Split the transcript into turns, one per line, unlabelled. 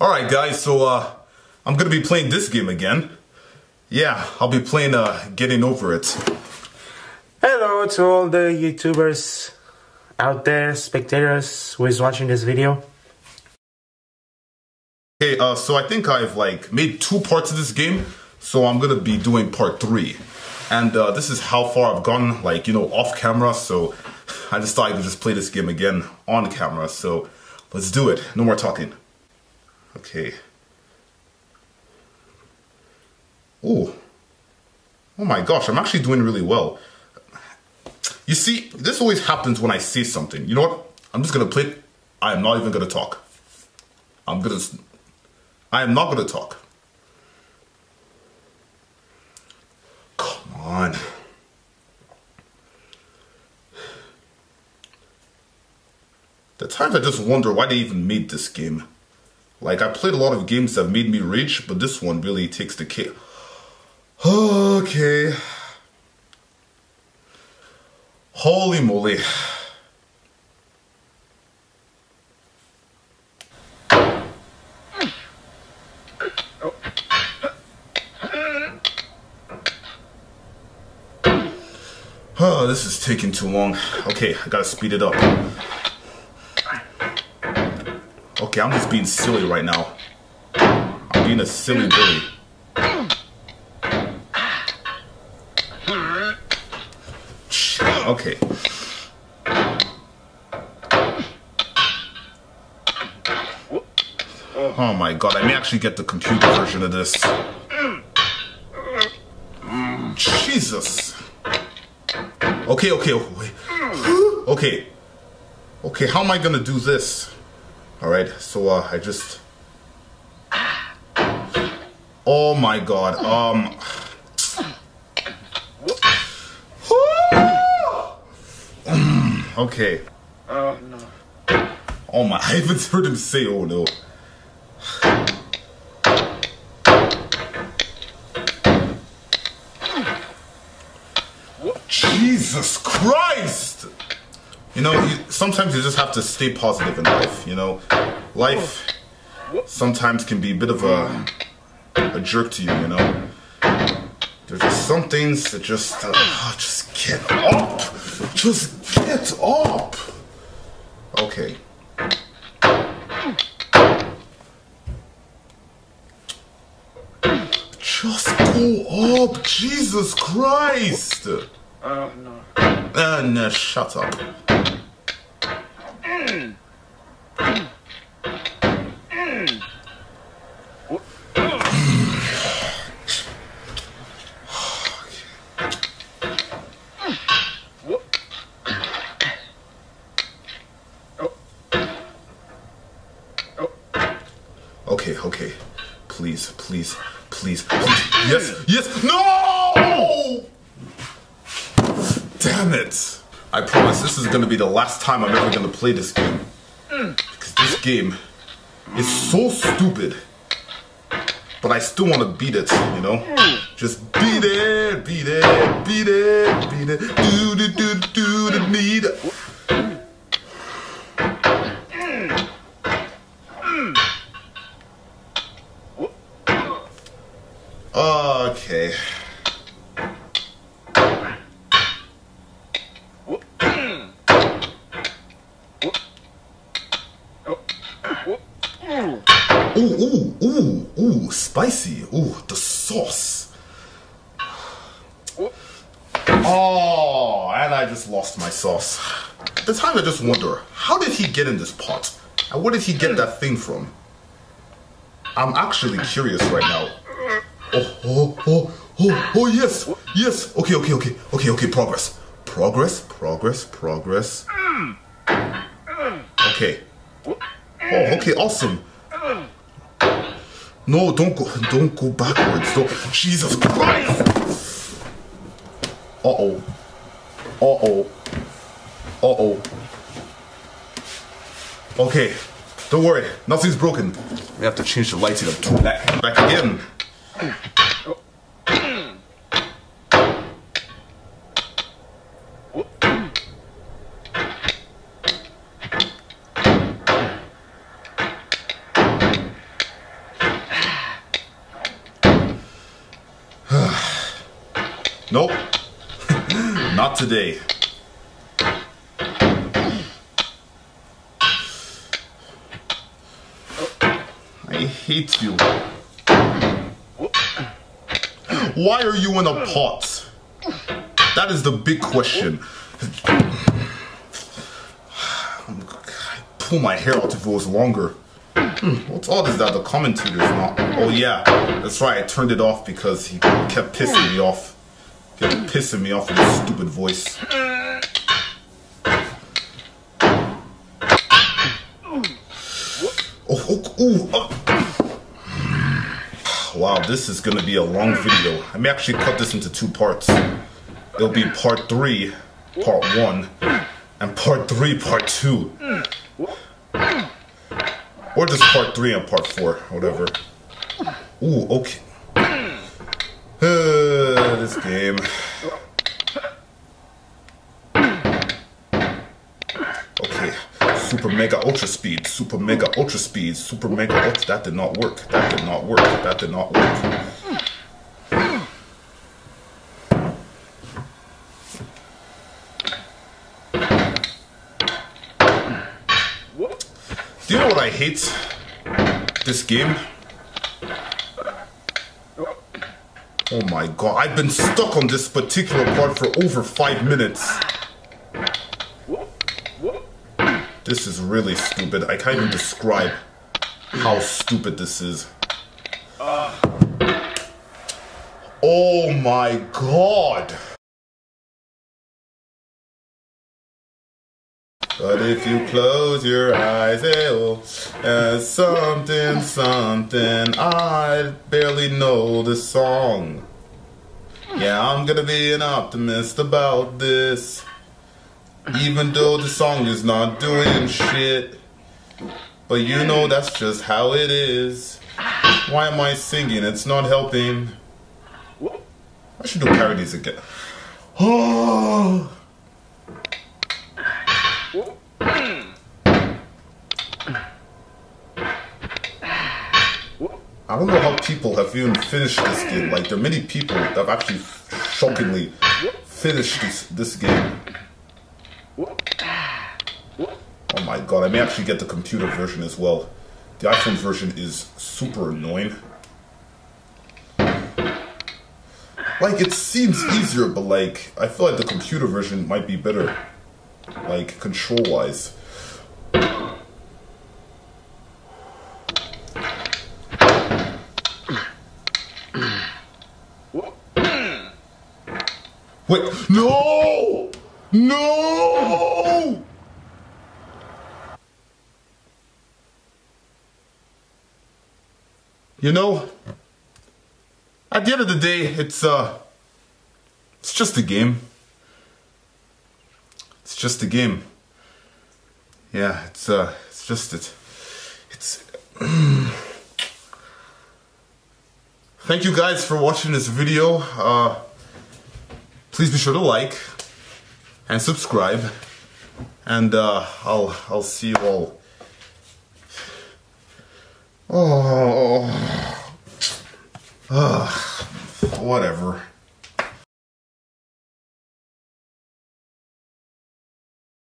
Alright guys, so uh, I'm gonna be playing this game again. Yeah, I'll be playing uh, Getting Over It.
Hello to all the YouTubers out there, spectators who is watching this video.
Hey, uh, so I think I've like made two parts of this game, so I'm gonna be doing part three. And uh, this is how far I've gone, like, you know, off camera, so I just thought I could just play this game again on camera, so let's do it. No more talking. Okay. Oh. Oh my gosh, I'm actually doing really well. You see, this always happens when I say something. You know what? I'm just gonna play. I am not even gonna talk. I'm gonna. I am not gonna talk. Come on. The times I just wonder why they even made this game. Like, I played a lot of games that made me rich, but this one really takes the cake. Okay. Holy moly. Oh, this is taking too long. Okay, I gotta speed it up. Okay, I'm just being silly right now. I'm being a silly Billy. Okay. Oh my god, I may actually get the computer version of this. Jesus. Okay, okay, wait. Okay. Okay, how am I gonna do this? Alright, so uh, I just... Oh my god, um... okay.
Oh no.
Oh my, I even heard him say, oh no. Jesus Christ! You know, you, sometimes you just have to stay positive in life, you know? Life sometimes can be a bit of a, a jerk to you, you know? There's just some things that just, uh, just get up! Just get up! Okay. Just go up! Jesus Christ!
Oh no.
Uh, no, shut up. Okay, okay. Please, please, please. Yes, yes, no! Damn it! I promise this is gonna be the last time I'm ever gonna play this game. Because this game is so stupid. But I still wanna beat it, you know? Just beat it, beat it, beat it, beat it, do do do do do need. Ooh, ooh, ooh, ooh, spicy. Ooh, the sauce. Oh, and I just lost my sauce. At the time I just wonder, how did he get in this pot? And where did he get that thing from? I'm actually curious right now. Oh, oh, oh, oh, oh, yes, yes. Okay, okay, okay, okay, okay, progress. Progress, progress, progress. Okay. Oh, okay, awesome. No, don't go, don't go backwards. Don't. Jesus Christ! Uh oh. Uh oh. Uh oh. Okay, don't worry, nothing's broken. We have to change the lighting up to back. Back again. nope, not today. I hate you. Why are you in a pot? That is the big question. I'd pull my hair out if it was longer. What's odd is that the commentator's not. Oh yeah, that's right. I turned it off because he kept pissing me off. He kept pissing me off with his stupid voice. Oh, oh, oh. Wow, this is gonna be a long video. I may actually cut this into two parts. It'll be part three, part one, and part three, part two. Or just part three and part four, whatever. Ooh, okay. Uh, this game. Okay, super mega ultra speed, super mega ultra speed, super mega ultra. That did not work. That did not work. That did not work. Do you know what I hate? This game. Oh my god, I've been stuck on this particular part for over five minutes. This is really stupid. I can't even describe how stupid this is. Oh my god! But if you close your eyes, it'll uh, something, something. I barely know the song. Yeah, I'm gonna be an optimist about this. Even though the song is not doing shit. But you know that's just how it is. Why am I singing? It's not helping. I should do parodies again. Oh. I don't know how people have even finished this game. Like, there are many people that have actually shockingly finished this, this game. Oh my god, I may actually get the computer version as well. The iPhone version is super annoying. Like, it seems easier, but like, I feel like the computer version might be better. Like, control-wise. Wait, no! No! You know, at the end of the day, it's uh it's just a game. It's just a game. Yeah, it's uh it's just it. It's Thank you guys for watching this video. Uh please be sure to like and subscribe. And uh I'll I'll see you all Oh, oh, ah, whatever.